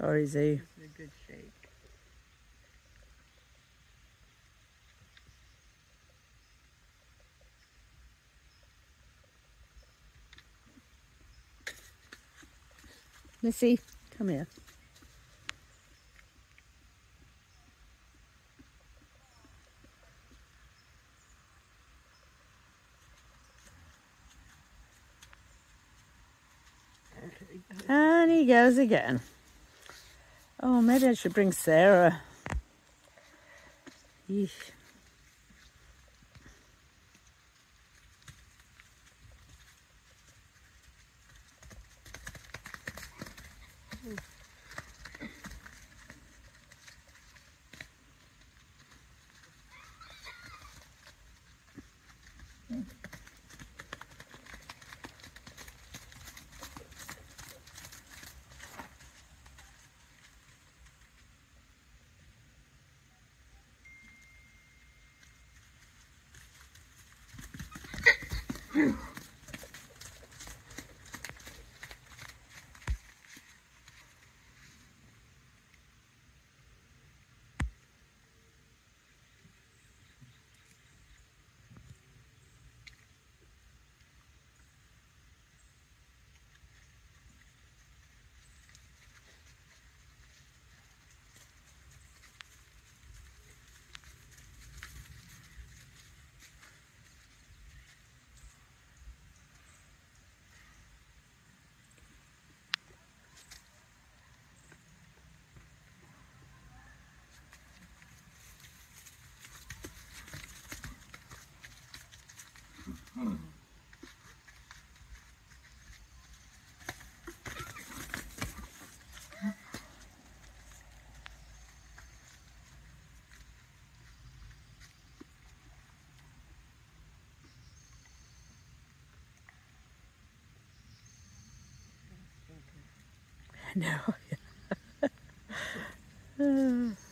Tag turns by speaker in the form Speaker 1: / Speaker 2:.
Speaker 1: Or is he?
Speaker 2: It's a good shape.
Speaker 1: Missy, come here. And he goes again. Oh, maybe I should bring Sarah. Yeesh. Mm-hmm. No.